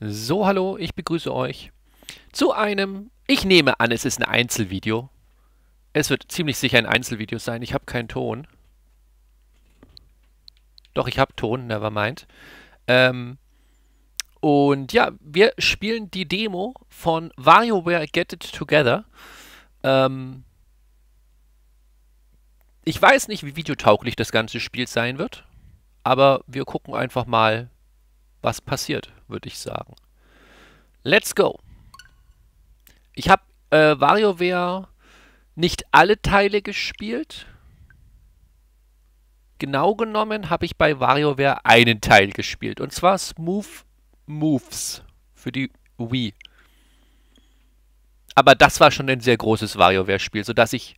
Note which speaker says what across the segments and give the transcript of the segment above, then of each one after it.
Speaker 1: So, hallo, ich begrüße euch zu einem, ich nehme an, es ist ein Einzelvideo. Es wird ziemlich sicher ein Einzelvideo sein. Ich habe keinen Ton. Doch, ich habe Ton, never mind. Ähm, und ja, wir spielen die Demo von WarioWare Get It Together. Ähm, ich weiß nicht, wie videotauglich das ganze Spiel sein wird, aber wir gucken einfach mal, was passiert, würde ich sagen. Let's go! Ich habe äh, WarioWare nicht alle Teile gespielt. Genau genommen habe ich bei WarioWare einen Teil gespielt. Und zwar Smooth Moves für die Wii. Aber das war schon ein sehr großes WarioWare-Spiel, sodass ich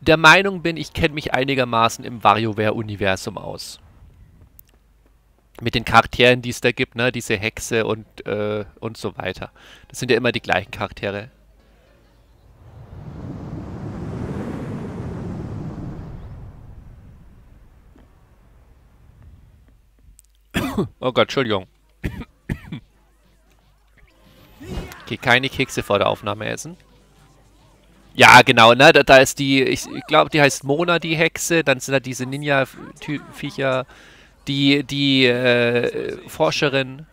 Speaker 1: der Meinung bin, ich kenne mich einigermaßen im WarioWare-Universum aus. Mit den Charakteren, die es da gibt, ne? Diese Hexe und, äh, und so weiter. Das sind ja immer die gleichen Charaktere. oh Gott, Entschuldigung. okay, keine Kekse vor der Aufnahme essen. Ja, genau, ne, da, da ist die, ich, ich glaube, die heißt Mona, die Hexe, dann sind da diese Ninja-Viecher, die, die, äh, Forscherin.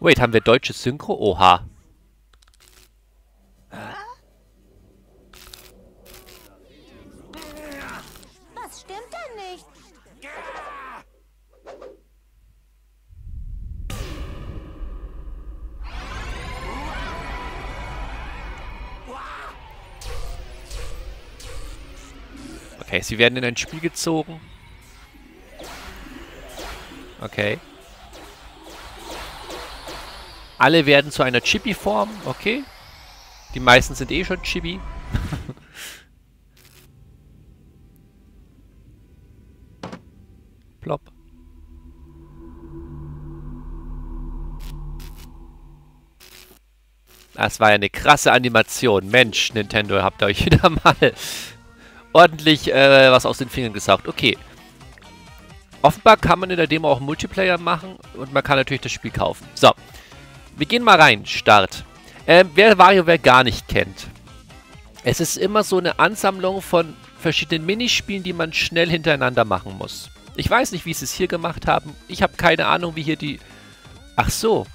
Speaker 1: Wait, haben wir deutsches Synchro? Oha.
Speaker 2: Was stimmt denn nicht?
Speaker 1: Okay, sie werden in ein Spiel gezogen. Okay. Alle werden zu einer Chibi-Form. Okay. Die meisten sind eh schon Chibi. Plop. Das war ja eine krasse Animation. Mensch, Nintendo, habt ihr euch wieder mal ordentlich äh, was aus den Fingern gesaugt. Okay. Offenbar kann man in der Demo auch Multiplayer machen und man kann natürlich das Spiel kaufen. So, wir gehen mal rein. Start. Ähm, wer WarioWare gar nicht kennt. Es ist immer so eine Ansammlung von verschiedenen Minispielen, die man schnell hintereinander machen muss. Ich weiß nicht, wie sie es hier gemacht haben. Ich habe keine Ahnung, wie hier die... Ach so.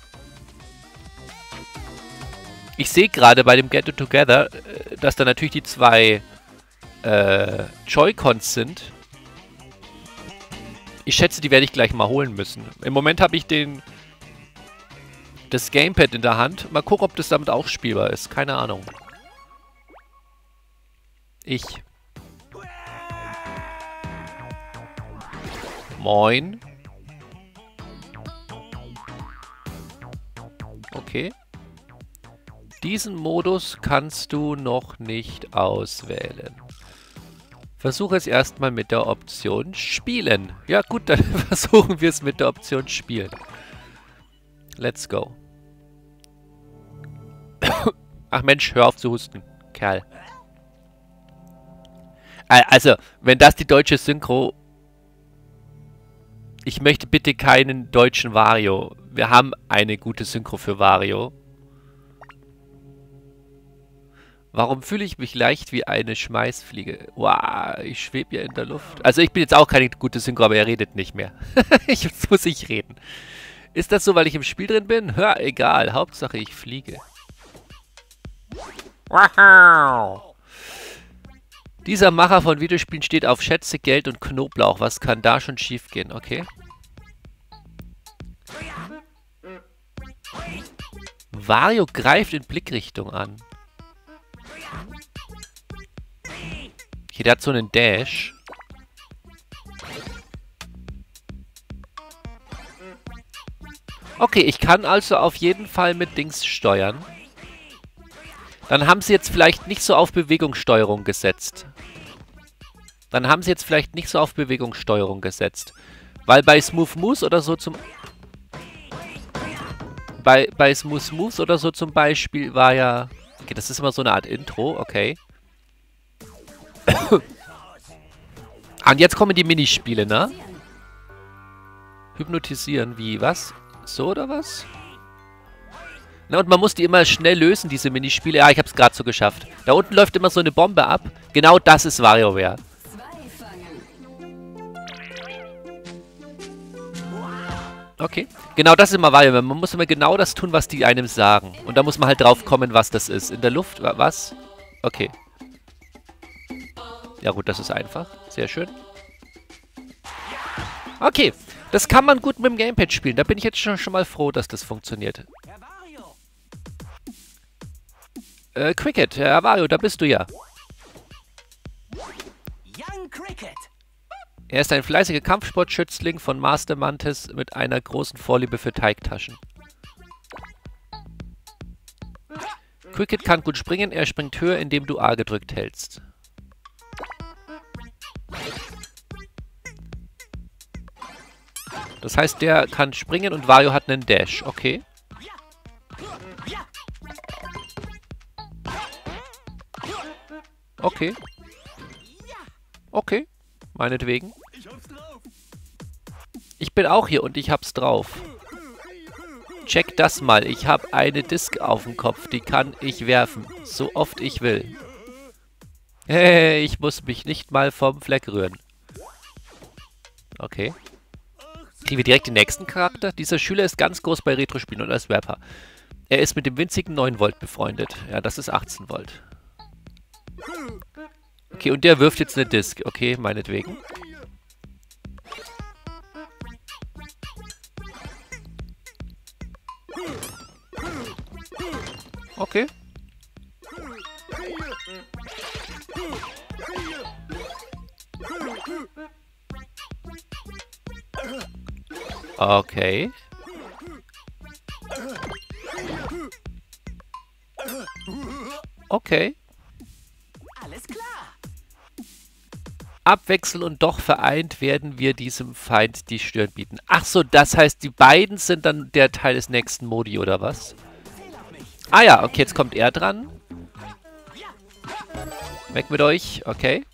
Speaker 1: Ich sehe gerade bei dem Get It Together, äh, dass da natürlich die zwei äh, Joy-Cons sind. Ich schätze, die werde ich gleich mal holen müssen. Im Moment habe ich den das Gamepad in der Hand. Mal gucken, ob das damit auch spielbar ist. Keine Ahnung. Ich. Moin. Okay. Diesen Modus kannst du noch nicht auswählen. Versuche es erstmal mit der Option Spielen. Ja gut, dann versuchen wir es mit der Option Spielen. Let's go. Ach Mensch, hör auf zu husten, Kerl. Also, wenn das die deutsche Synchro... Ich möchte bitte keinen deutschen Wario. Wir haben eine gute Synchro für Wario. Warum fühle ich mich leicht wie eine Schmeißfliege? Wow, ich schwebe ja in der Luft. Also ich bin jetzt auch keine gute Synchro, aber er redet nicht mehr. jetzt muss ich reden. Ist das so, weil ich im Spiel drin bin? Hör, egal. Hauptsache ich fliege. Wow. Dieser Macher von Videospielen steht auf Schätze, Geld und Knoblauch. Was kann da schon schiefgehen? Okay. Wario greift in Blickrichtung an. Hier, der hat so einen Dash. Okay, ich kann also auf jeden Fall mit Dings steuern. Dann haben sie jetzt vielleicht nicht so auf Bewegungssteuerung gesetzt. Dann haben sie jetzt vielleicht nicht so auf Bewegungssteuerung gesetzt. Weil bei Smooth Moves oder so zum... Bei, bei Smooth Moves oder so zum Beispiel war ja... Okay, das ist immer so eine Art Intro, okay. Und jetzt kommen die Minispiele, ne? Hypnotisieren, wie, was? So oder was? Na, und man muss die immer schnell lösen, diese Minispiele. Ja, ich habe es gerade so geschafft. Da unten läuft immer so eine Bombe ab. Genau das ist WarioWare. Okay. Genau das ist immer WarioWare. Man muss immer genau das tun, was die einem sagen. Und da muss man halt drauf kommen, was das ist. In der Luft, was? Okay. Ja gut, das ist einfach. Sehr schön. Okay. Das kann man gut mit dem Gamepad spielen. Da bin ich jetzt schon, schon mal froh, dass das funktioniert. Äh, Cricket, Herr Wario, da bist du ja. Young Cricket. Er ist ein fleißiger Kampfsportschützling von Master Mantis mit einer großen Vorliebe für Teigtaschen. Cricket kann gut springen, er springt höher, indem du A gedrückt hältst. Das heißt, der kann springen und Wario hat einen Dash. Okay. Okay. Okay. Meinetwegen. Ich bin auch hier und ich hab's drauf. Check das mal. Ich habe eine Disk auf dem Kopf. Die kann ich werfen. So oft ich will. Hey, ich muss mich nicht mal vom Fleck rühren. Okay. Kriegen wir direkt den nächsten Charakter? Dieser Schüler ist ganz groß bei Retro-Spielen und als Rapper. Er ist mit dem winzigen 9 Volt befreundet. Ja, das ist 18 Volt. Okay, und der wirft jetzt eine Disk. Okay, meinetwegen. Okay. Okay. Okay. Abwechselnd und doch vereint werden wir diesem Feind die Stirn bieten. Ach so, das heißt, die beiden sind dann der Teil des nächsten Modi, oder was? Ah ja, okay, jetzt kommt er dran. Weg mit euch, okay.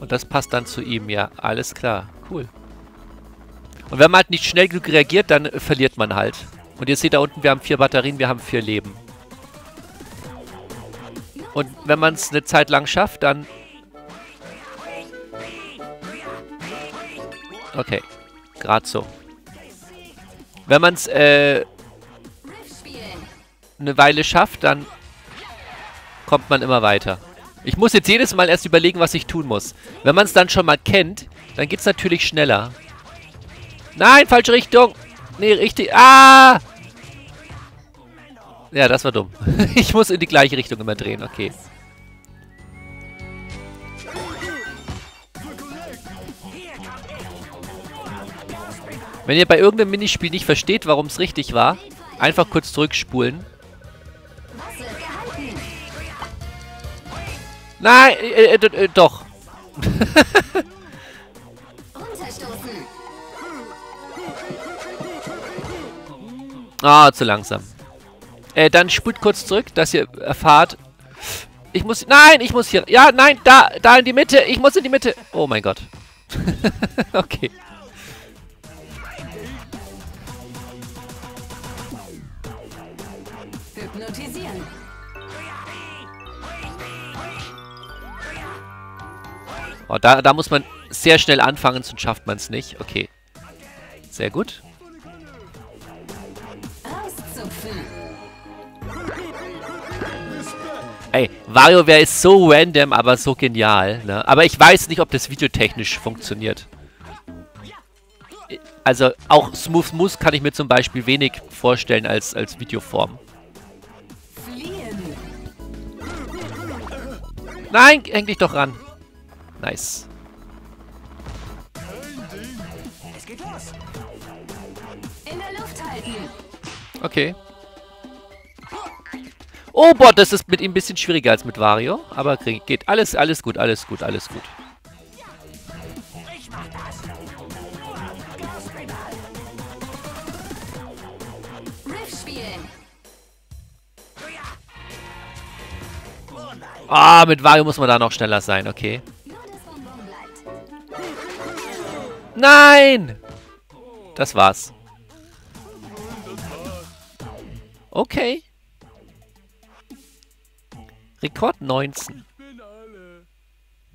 Speaker 1: Und das passt dann zu ihm, ja. Alles klar. Cool. Und wenn man halt nicht schnell genug reagiert, dann verliert man halt. Und ihr seht da unten, wir haben vier Batterien, wir haben vier Leben. Und wenn man es eine Zeit lang schafft, dann... Okay. Gerade so. Wenn man es äh, eine Weile schafft, dann kommt man immer weiter. Ich muss jetzt jedes Mal erst überlegen, was ich tun muss. Wenn man es dann schon mal kennt, dann geht es natürlich schneller. Nein, falsche Richtung. Nee, richtig. Ah! Ja, das war dumm. ich muss in die gleiche Richtung immer drehen. Okay. Wenn ihr bei irgendeinem Minispiel nicht versteht, warum es richtig war, einfach kurz zurückspulen. Nein, äh, äh, äh, doch. Ah, zu langsam. Äh, dann spult kurz zurück, dass ihr erfahrt. Ich muss... Nein, ich muss hier... Ja, nein, da, da in die Mitte. Ich muss in die Mitte. Oh mein Gott. okay. Hypnotisieren. Oh, da, da muss man sehr schnell anfangen, sonst schafft man es nicht. Okay. Sehr gut. Ey, WarioWare ist so random, aber so genial. Ne? Aber ich weiß nicht, ob das videotechnisch funktioniert. Also auch Smooth Moose kann ich mir zum Beispiel wenig vorstellen als, als Videoform. Nein, häng dich doch ran. Nice. Okay. Oh, boah, das ist mit ihm ein bisschen schwieriger als mit Wario. Aber geht alles, alles gut, alles gut, alles gut. Ah, mit Wario muss man da noch schneller sein, okay. Nein! Das war's. Okay. Rekord 19.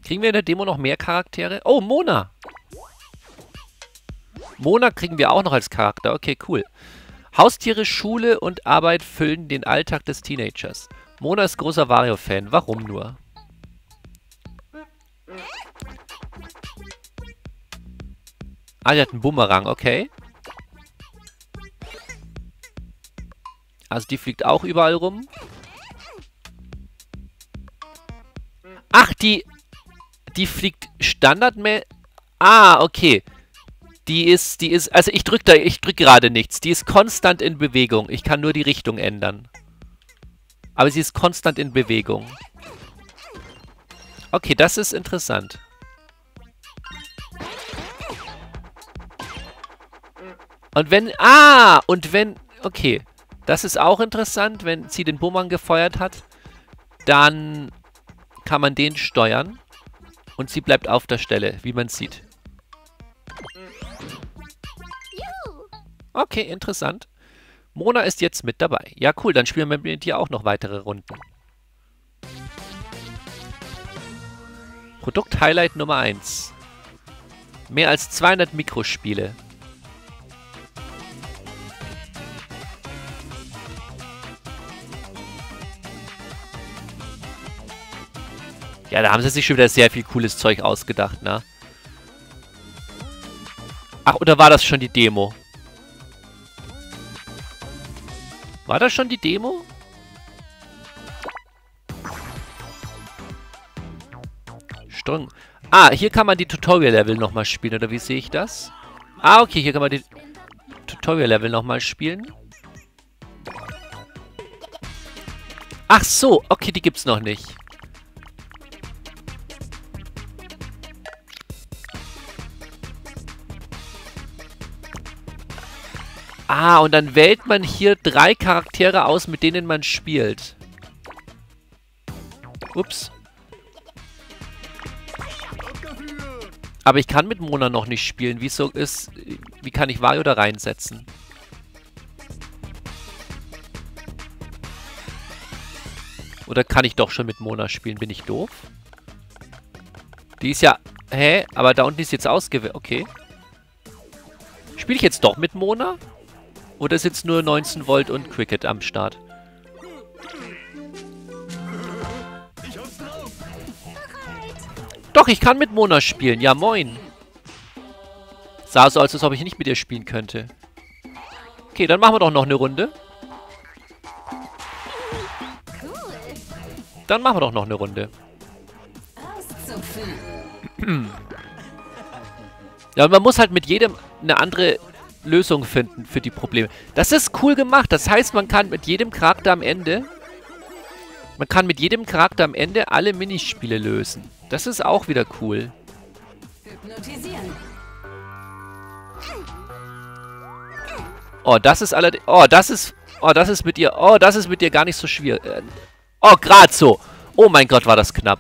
Speaker 1: Kriegen wir in der Demo noch mehr Charaktere? Oh, Mona! Mona kriegen wir auch noch als Charakter. Okay, cool. Haustiere, Schule und Arbeit füllen den Alltag des Teenagers. Mona ist großer Wario-Fan. Warum nur? Ah, die hat einen Bumerang. Okay. Also die fliegt auch überall rum. Ach, die... Die fliegt standardmäßig... Ah, okay. Die ist, die ist, also ich drücke da, ich drücke gerade nichts. Die ist konstant in Bewegung. Ich kann nur die Richtung ändern. Aber sie ist konstant in Bewegung. Okay, das ist interessant. Und wenn, ah, und wenn, okay. Das ist auch interessant, wenn sie den Bumerang gefeuert hat. Dann kann man den steuern. Und sie bleibt auf der Stelle, wie man sieht. Okay, interessant. Mona ist jetzt mit dabei. Ja, cool, dann spielen wir mit dir auch noch weitere Runden. Produkt-Highlight Nummer 1. Mehr als 200 Mikrospiele. Ja, da haben sie sich schon wieder sehr viel cooles Zeug ausgedacht, ne? Ach, oder war das schon die Demo? War das schon die Demo? Strung. Ah, hier kann man die Tutorial-Level nochmal spielen, oder wie sehe ich das? Ah, okay, hier kann man die Tutorial-Level nochmal spielen. Ach so, okay, die gibt's noch nicht. Ah, und dann wählt man hier drei Charaktere aus, mit denen man spielt. Ups. Aber ich kann mit Mona noch nicht spielen. Wieso ist... Wie kann ich Wario da reinsetzen? Oder kann ich doch schon mit Mona spielen? Bin ich doof? Die ist ja... Hä? Aber da unten ist jetzt ausgewählt. Okay. Spiele ich jetzt doch mit Mona? Oder ist jetzt nur 19 Volt und Cricket am Start? Doch, ich kann mit Mona spielen. Ja, moin. Sah so aus, als ob ich nicht mit ihr spielen könnte. Okay, dann machen wir doch noch eine Runde. Dann machen wir doch noch eine Runde. Ja, und man muss halt mit jedem eine andere Lösung finden für die Probleme. Das ist cool gemacht. Das heißt, man kann mit jedem Charakter am Ende... Man kann mit jedem Charakter am Ende alle Minispiele lösen. Das ist auch wieder cool. Oh, das ist allerdings... Oh, das ist... Oh, das ist mit dir... Oh, das ist mit dir gar nicht so schwierig. Oh, gerade so. Oh mein Gott, war das knapp.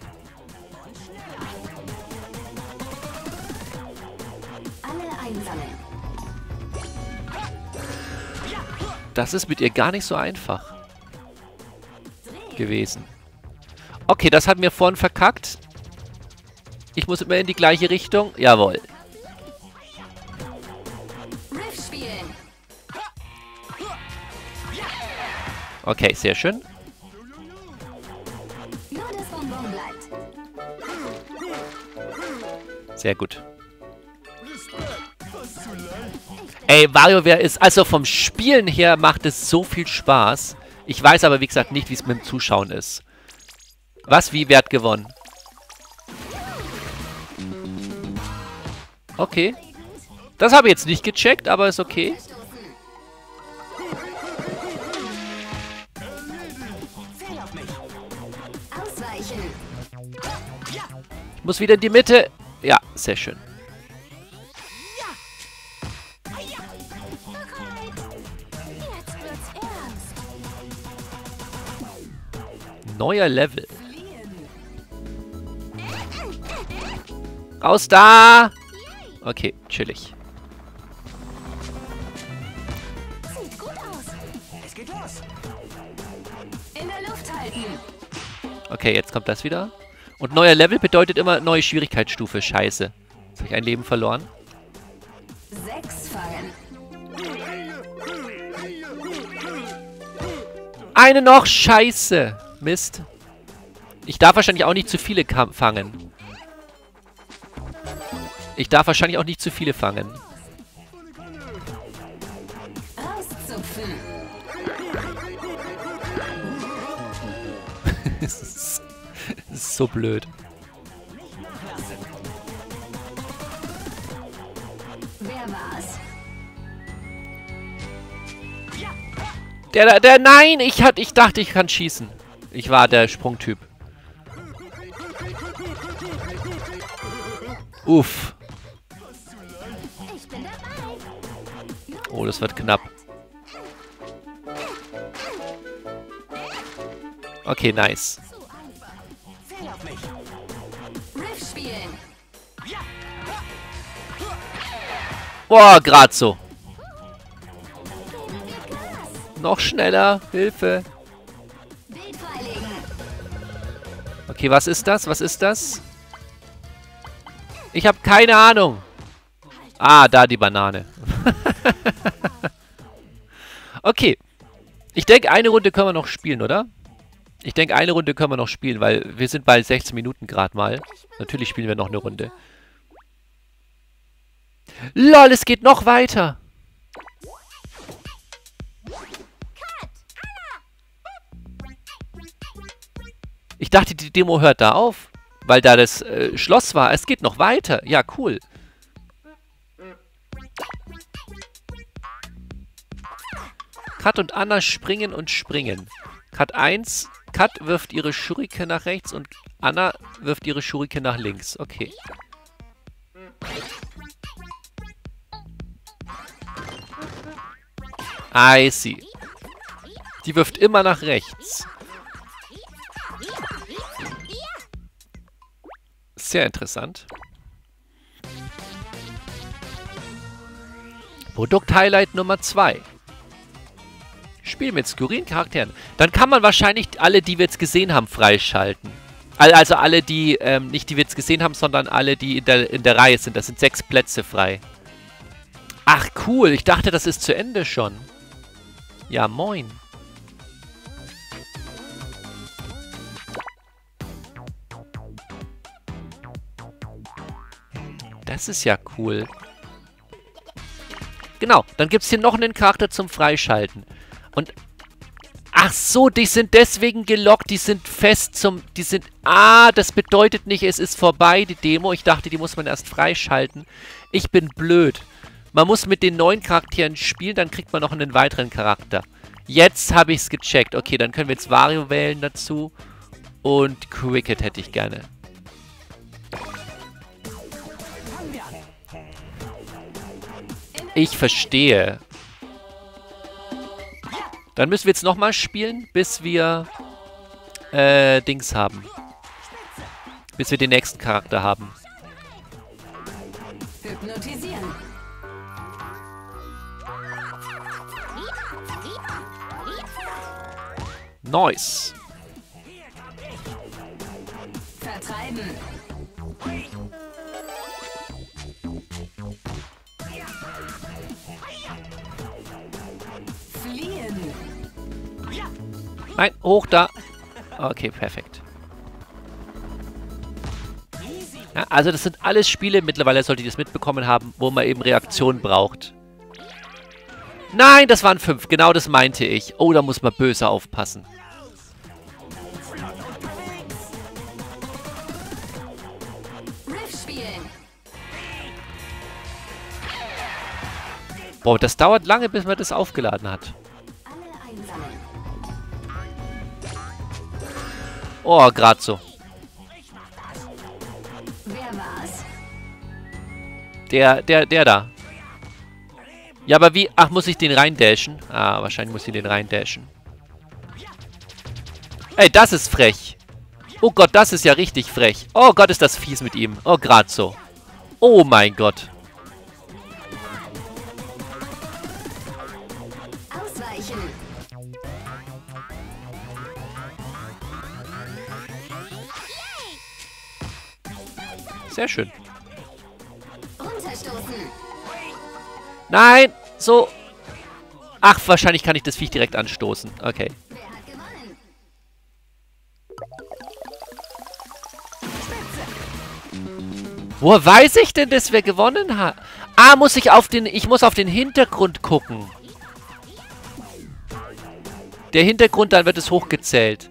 Speaker 1: Das ist mit ihr gar nicht so einfach gewesen. Okay, das hat mir vorhin verkackt. Ich muss immer in die gleiche Richtung. Jawohl. Okay, sehr schön. Sehr gut. Ey, WarioWare ist, also vom Spielen her macht es so viel Spaß. Ich weiß aber, wie gesagt, nicht, wie es mit dem Zuschauen ist. Was, wie, wer hat gewonnen? Okay. Das habe ich jetzt nicht gecheckt, aber ist okay. Ich muss wieder in die Mitte. Ja, sehr schön. Neuer Level. Raus da! Okay, chillig.
Speaker 2: Sieht gut aus.
Speaker 3: Es geht los.
Speaker 4: In der Luft halten.
Speaker 1: Okay, jetzt kommt das wieder. Und neuer Level bedeutet immer neue Schwierigkeitsstufe. Scheiße. Jetzt habe ich ein Leben verloren.
Speaker 4: Sechs fangen.
Speaker 1: Eine noch! Scheiße! Mist. Ich darf wahrscheinlich auch nicht zu viele fangen. Ich darf wahrscheinlich auch nicht zu viele fangen. Das ist, so blöd.
Speaker 4: Wer war's?
Speaker 1: Der, der, der, nein! Ich, hat, ich dachte, ich kann schießen. Ich war der Sprungtyp. Uff. Oh, das wird knapp. Okay, nice. Boah, grad so. Noch schneller. Hilfe. Okay, was ist das? Was ist das? Ich habe keine Ahnung. Ah, da die Banane. okay. Ich denke, eine Runde können wir noch spielen, oder? Ich denke, eine Runde können wir noch spielen, weil wir sind bei 16 Minuten gerade mal. Natürlich spielen wir noch eine Runde. LOL, es geht noch weiter. Ich dachte, die Demo hört da auf, weil da das äh, Schloss war. Es geht noch weiter. Ja, cool. Kat und Anna springen und springen. Kat 1, Kat wirft ihre Schurike nach rechts und Anna wirft ihre Schurike nach links. Okay. I see. Die wirft immer nach rechts. Sehr interessant. Produkt-Highlight Nummer 2. Spiel mit skurrilen Charakteren. Dann kann man wahrscheinlich alle, die wir jetzt gesehen haben, freischalten. Al- Also alle, die, ähm, nicht die wir jetzt gesehen haben, sondern alle, die in der, in der Reihe sind. Das sind sechs Plätze frei. Ach, cool. Ich dachte, das ist zu Ende schon. Ja, moin. Das ist ja cool. Genau, dann gibt es hier noch einen Charakter zum Freischalten. Und... Ach so, die sind deswegen gelockt, die sind fest zum... Die sind... Ah, das bedeutet nicht, es ist vorbei, die Demo. Ich dachte, die muss man erst freischalten. Ich bin blöd. Man muss mit den neuen Charakteren spielen, dann kriegt man noch einen weiteren Charakter. Jetzt habe ich es gecheckt. Okay, dann können wir jetzt Wario wählen dazu. Und Cricket hätte ich gerne. Ich verstehe. Dann müssen wir jetzt nochmal spielen, bis wir äh, Dings haben. Bis wir den nächsten Charakter haben.
Speaker 4: Hypnotisieren.
Speaker 1: Nice.
Speaker 4: Vertreiben.
Speaker 1: Nein, hoch da. Okay, perfekt. Ja, also das sind alles Spiele, mittlerweile solltet ihr das mitbekommen haben, wo man eben Reaktionen braucht. Nein, das waren fünf. Genau das meinte ich. Oh, da muss man böse aufpassen. Boah, das dauert lange, bis man das aufgeladen hat.
Speaker 4: Alle einsammeln.
Speaker 1: Oh, gerade so. Der, der, der da. Ja, aber wie? Ach, muss ich den reindashen? Ah, wahrscheinlich muss ich den reindashen. Ey, das ist frech. Oh Gott, das ist ja richtig frech. Oh Gott, ist das fies mit ihm. Oh, grad so. Oh mein Gott. Sehr schön. Nein! So. Ach, wahrscheinlich kann ich das Viech direkt anstoßen. Okay.
Speaker 4: Wer hat?
Speaker 1: Woher weiß ich denn, dass wir gewonnen haben? Ah, muss ich auf den... Ich muss auf den Hintergrund gucken. Der Hintergrund, dann wird es hochgezählt.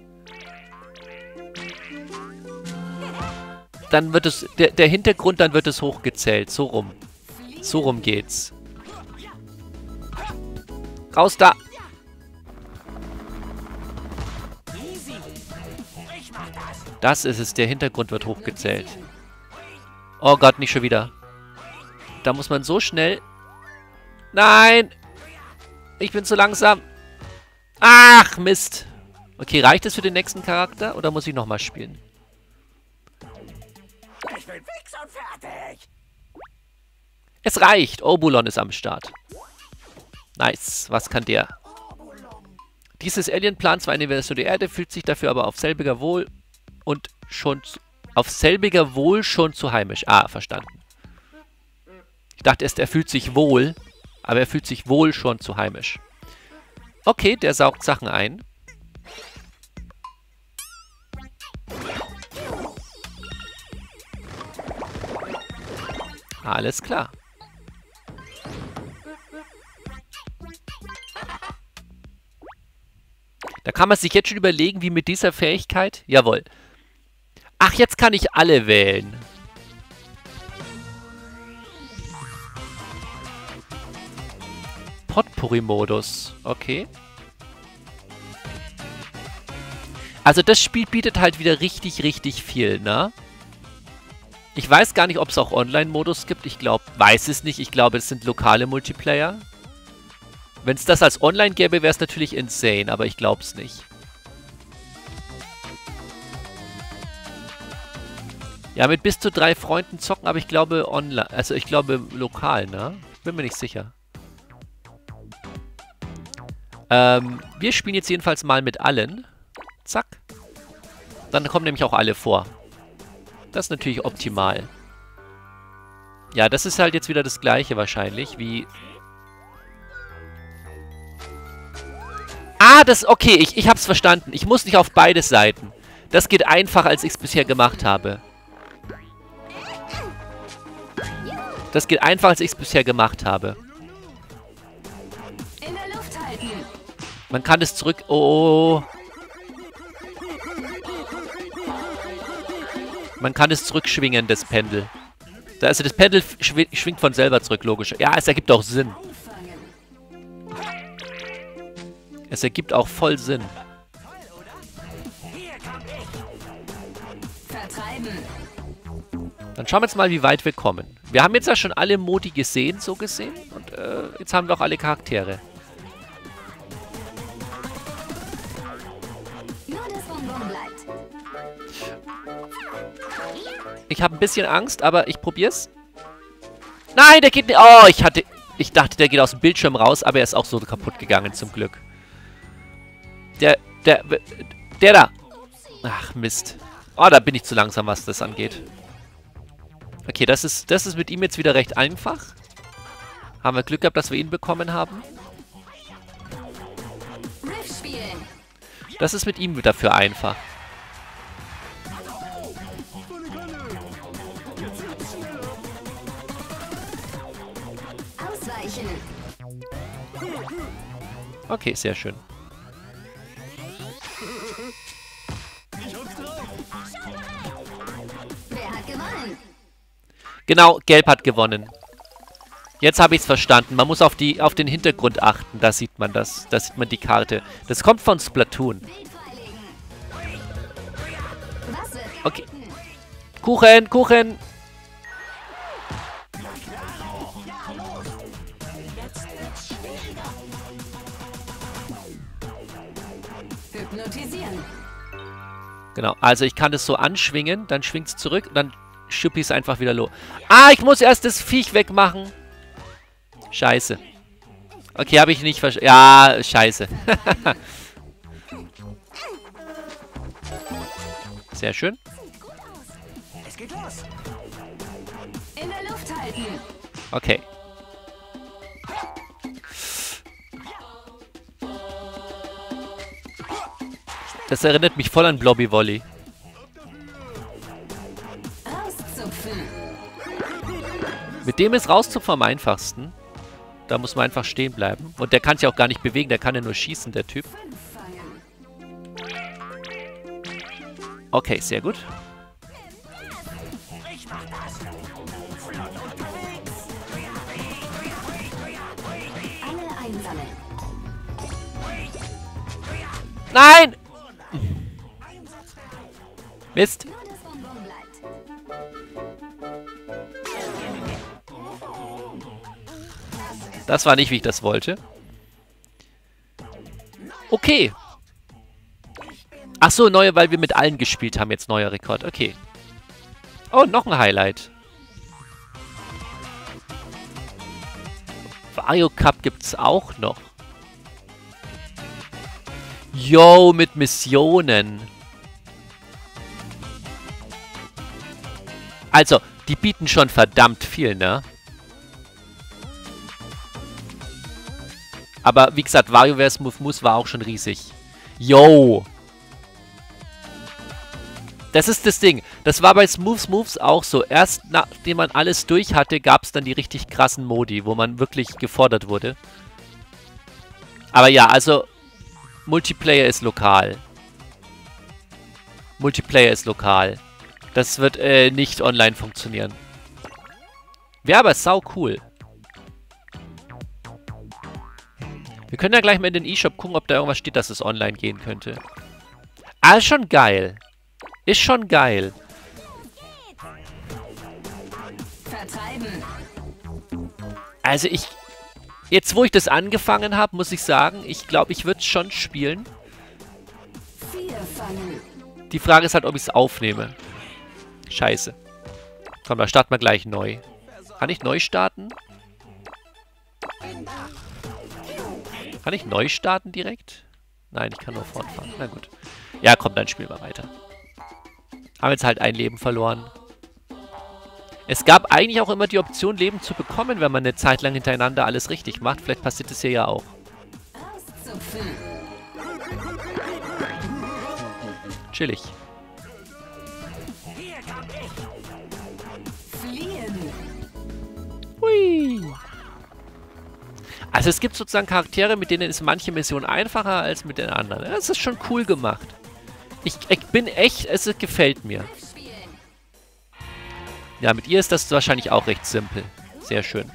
Speaker 1: Dann wird es... Der, der Hintergrund, dann wird es hochgezählt. So rum. So rum geht's. Raus da!
Speaker 3: Das
Speaker 1: ist es. Der Hintergrund wird hochgezählt. Oh Gott, nicht schon wieder. Da muss man so schnell... Nein! Ich bin zu langsam. Ach, Mist. Okay, reicht es für den nächsten Charakter? Oder muss ich nochmal spielen?
Speaker 3: Bin fix und fertig.
Speaker 1: Es reicht. Obulon ist am Start. Nice. Was kann der? Dieses Alien plant zwar eine Version der Erde, fühlt sich dafür aber auf selbiger Wohl und schon zu- auf selbiger Wohl schon zu heimisch. Ah, verstanden. Ich dachte erst, er fühlt sich wohl, aber er fühlt sich wohl schon zu heimisch. Okay, der saugt Sachen ein. Alles klar. Da kann man sich jetzt schon überlegen, wie mit dieser Fähigkeit... Jawohl. Ach, jetzt kann ich alle wählen. Potpourri-Modus. Okay. Also das Spiel bietet halt wieder richtig, richtig viel, ne? Ich weiß gar nicht, ob es auch Online-Modus gibt. Ich glaube, weiß es nicht. Ich glaube, es sind lokale Multiplayer. Wenn es das als Online gäbe, wäre es natürlich insane, aber ich glaube es nicht. Ja, mit bis zu drei Freunden zocken, aber ich glaube online, also ich glaube lokal, ne? Bin mir nicht sicher. Ähm, wir spielen jetzt jedenfalls mal mit allen. Zack. Dann kommen nämlich auch alle vor. Das ist natürlich optimal. Ja, das ist halt jetzt wieder das gleiche wahrscheinlich, wie... Ah, das... Okay, ich, ich hab's verstanden. Ich muss nicht auf beide Seiten. Das geht einfacher, als ich es bisher gemacht habe. Das geht einfacher, als ich es bisher gemacht habe.
Speaker 4: In der Luft halten.
Speaker 1: Man kann es zurück... Oh. Man kann es zurückschwingen, das Pendel. Also das Pendel schwi schwingt von selber zurück, logisch. Ja, es ergibt auch Sinn. Es ergibt auch voll Sinn. Dann schauen wir jetzt mal, wie weit wir kommen. Wir haben jetzt ja schon alle Modi gesehen, so gesehen. Und äh, jetzt haben wir auch alle Charaktere. Ich habe ein bisschen Angst, aber ich probier's. Nein, der geht nicht. Oh, ich hatte. Ich dachte, der geht aus dem Bildschirm raus, aber er ist auch so kaputt gegangen, zum Glück. Der, der, der da. Ach, Mist. Oh, da bin ich zu langsam, was das angeht. Okay, das ist, das ist mit ihm jetzt wieder recht einfach. Haben wir Glück gehabt, dass wir ihn bekommen haben. Das ist mit ihm dafür einfach. Okay, sehr schön. Genau, Gelb hat gewonnen. Jetzt habe ich es verstanden. Man muss auf, die, auf den Hintergrund achten. Da sieht man das. Da sieht man die Karte. Das kommt von Splatoon. Okay. Kuchen, Kuchen. Genau, also ich kann das so anschwingen, dann schwingt es zurück und dann schuppi es einfach wieder los. Ah, ich muss erst das Viech wegmachen. Scheiße. Okay, habe ich nicht verstanden. Ja, scheiße. Sehr schön.
Speaker 3: Es geht los.
Speaker 4: In der Luft halten.
Speaker 1: Okay. Das erinnert mich voll an Blobby.
Speaker 4: Rauszupfen.
Speaker 1: Mit dem ist rauszupfen am einfachsten. Da muss man einfach stehen bleiben. Und der kann sich auch gar nicht bewegen, der kann ja nur schießen, der Typ. Okay, sehr gut. Nein! Mist.
Speaker 4: Das
Speaker 1: war nicht, wie ich das wollte. Okay. Ach so, neue, weil wir mit allen gespielt haben. Jetzt neuer Rekord. Okay. Oh, noch ein Highlight. Wario Cup gibt's auch noch. Yo, mit Missionen. Also, die bieten schon verdammt viel, ne? Aber wie gesagt, WarioWare Smooth Moose war auch schon riesig. Yo! Das ist das Ding. Das war bei Smooth Moves auch so. Erst nachdem man alles durch hatte, gab es dann die richtig krassen Modi, wo man wirklich gefordert wurde. Aber ja, also Multiplayer ist lokal. Multiplayer ist lokal. Das wird äh, nicht online funktionieren. Wäre aber sau cool. Wir können ja gleich mal in den E-Shop gucken, ob da irgendwas steht, dass es online gehen könnte. Ah, ist schon geil. Ist schon geil.
Speaker 4: Vertreiben.
Speaker 1: Also ich... Jetzt, wo ich das angefangen habe, muss ich sagen, ich glaube, ich würde es schon spielen. Die Frage ist halt, ob ich es aufnehme. Scheiße. Komm, da starten wir gleich neu. Kann ich neu starten? Kann ich neu starten direkt? Nein, ich kann nur fortfahren. Na gut. Ja, komm, dann spielen wir weiter. Haben jetzt halt ein Leben verloren. Es gab eigentlich auch immer die Option, Leben zu bekommen, wenn man eine Zeit lang hintereinander alles richtig macht. Vielleicht passiert es hier ja auch. Chillig. Hui. Also es gibt sozusagen Charaktere, mit denen ist manche Mission einfacher als mit den anderen. Das ist schon cool gemacht. Ich, ich bin echt, es gefällt mir. Ja, mit ihr ist das wahrscheinlich auch recht simpel. Sehr schön.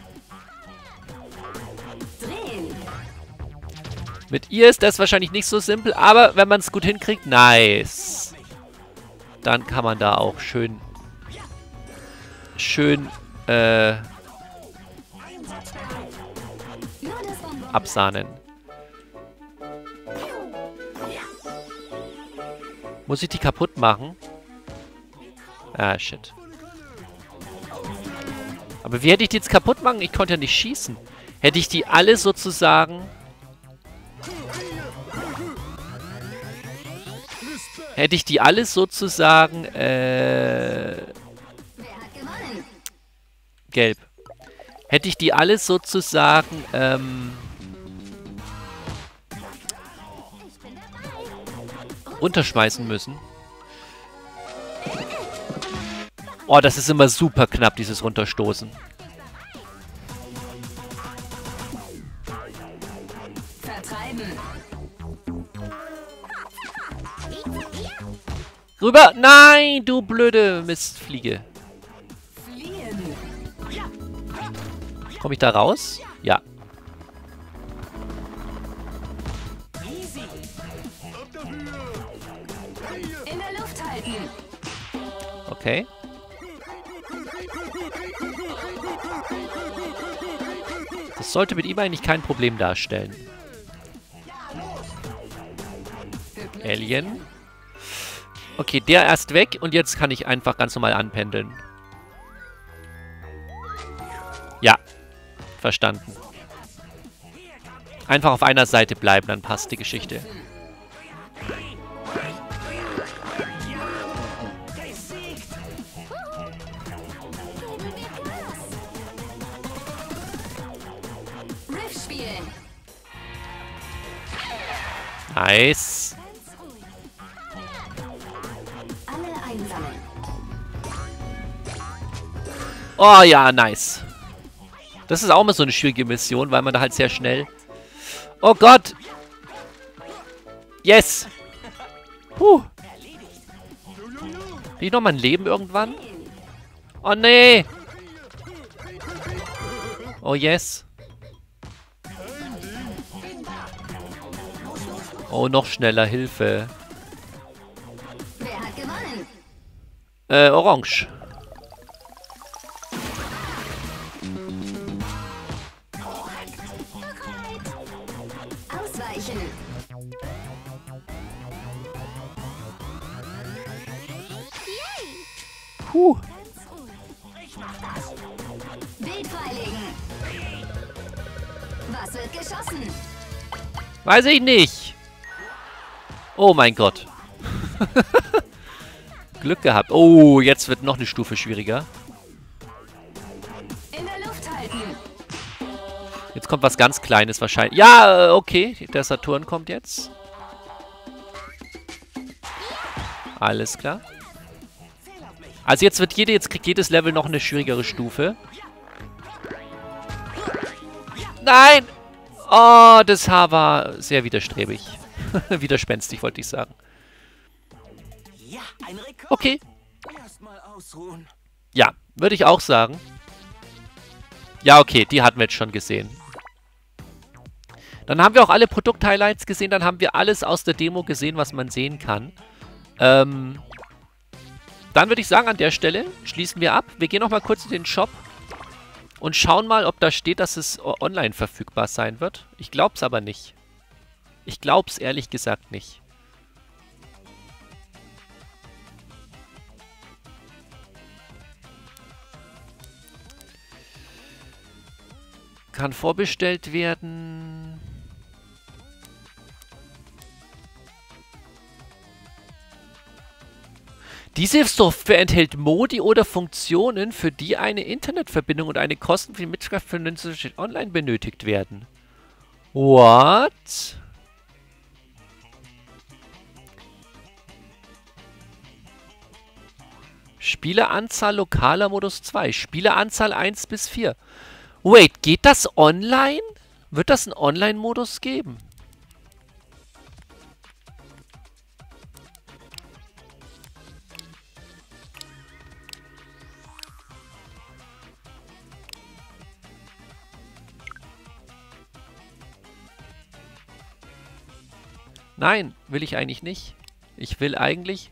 Speaker 1: Mit ihr ist das wahrscheinlich nicht so simpel, aber wenn man es gut hinkriegt, nice. Dann kann man da auch schön, schön, äh, absahnen. Muss ich die kaputt machen? Ah, shit. Aber wie hätte ich die jetzt kaputt machen? Ich konnte ja nicht schießen. Hätte ich die alle sozusagen... Hätte ich die alle sozusagen, äh, gelb. Hätte ich die alle sozusagen, ähm, runterschmeißen müssen. Oh, das ist immer super knapp, dieses Runterstoßen.
Speaker 4: Vertreiben.
Speaker 1: Rüber! Nein, du blöde Mistfliege. Komme ich da raus? Ja. Okay. Das sollte mit ihm eigentlich kein Problem darstellen. Alien. Okay, der erst weg und jetzt kann ich einfach ganz normal anpendeln. Ja. Verstanden. Einfach auf einer Seite bleiben, dann passt die Geschichte. Nice. Oh ja, nice. Das ist auch mal so eine schwierige Mission, weil man da halt sehr schnell... Oh Gott! Yes! Puh. Krieg ich noch mal ein Leben irgendwann? Oh nee! Oh yes. Oh, noch schneller, Hilfe.
Speaker 4: Wer hat gewonnen?
Speaker 1: Äh, orange.
Speaker 4: Bild freilegen. Was wird geschossen?
Speaker 1: Weiß ich nicht. Oh mein Gott. Glück gehabt. Oh, jetzt wird noch eine Stufe schwieriger. Jetzt kommt was ganz Kleines wahrscheinlich. Ja, äh, okay. Der Saturn kommt jetzt. Alles klar. Also jetzt wird jede, jetzt kriegt jedes Level noch eine schwierigere Stufe. Nein! Oh, das Haar war sehr widerstrebig. Widerspenstig, wollte ich sagen.
Speaker 3: Ja, ein Rekord.
Speaker 1: Okay.
Speaker 3: Erstmal ausruhen.
Speaker 1: Ja, würde ich auch sagen. Ja, okay, die hatten wir jetzt schon gesehen. Dann haben wir auch alle Produkt-Highlights gesehen. Dann haben wir alles aus der Demo gesehen, was man sehen kann. Ähm, dann würde ich sagen, an der Stelle schließen wir ab. Wir gehen noch mal kurz in den Shop und schauen mal, ob da steht, dass es online verfügbar sein wird. Ich glaube es aber nicht. Ich glaube es ehrlich gesagt nicht. Kann vorbestellt werden. Diese Software enthält Modi oder Funktionen, für die eine Internetverbindung und eine kostenfreie Mitschrift für Nintendo Online benötigt werden. What? Spieleranzahl lokaler Modus 2. Spieleranzahl 1 bis 4. Wait, geht das online? Wird das einen Online-Modus geben? Nein, will ich eigentlich nicht. Ich will eigentlich...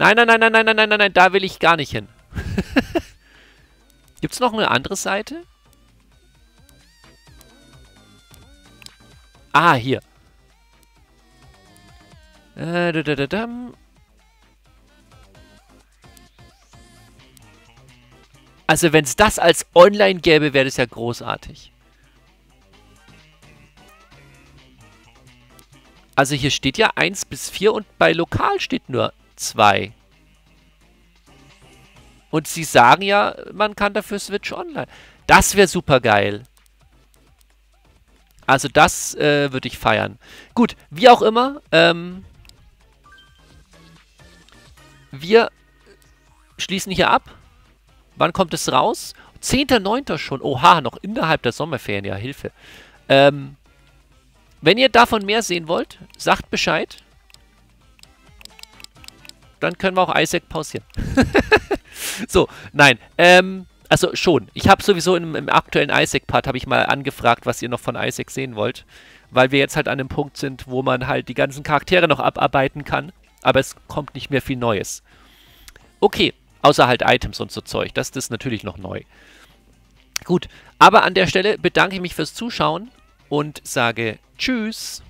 Speaker 1: Nein, nein, nein, nein, nein, nein, nein, nein, nein, da will ich gar nicht hin. Gibt es noch eine andere Seite? Ah, hier. Äh, da, da, da, dam. Also wenn es das als Online gäbe, wäre das ja großartig. Also hier steht ja 1 bis 4 und bei Lokal steht nur 2. Und sie sagen ja, man kann dafür Switch Online. Das wäre super geil. Also das äh, würde ich feiern. Gut, wie auch immer. Ähm, wir schließen hier ab. Wann kommt es raus? 10.9. schon. Oha, noch innerhalb der Sommerferien. Ja, Hilfe. Ähm, wenn ihr davon mehr sehen wollt, sagt Bescheid. Dann können wir auch Isaac pausieren. so, nein. Ähm, also schon. Ich habe sowieso im, im aktuellen Isaac-Part habe ich mal angefragt, was ihr noch von Isaac sehen wollt. Weil wir jetzt halt an einem Punkt sind, wo man halt die ganzen Charaktere noch abarbeiten kann. Aber es kommt nicht mehr viel Neues. Okay, außer halt Items und so Zeug. Das, das ist natürlich noch neu. Gut, aber an der Stelle bedanke ich mich fürs Zuschauen und sage Tschüss.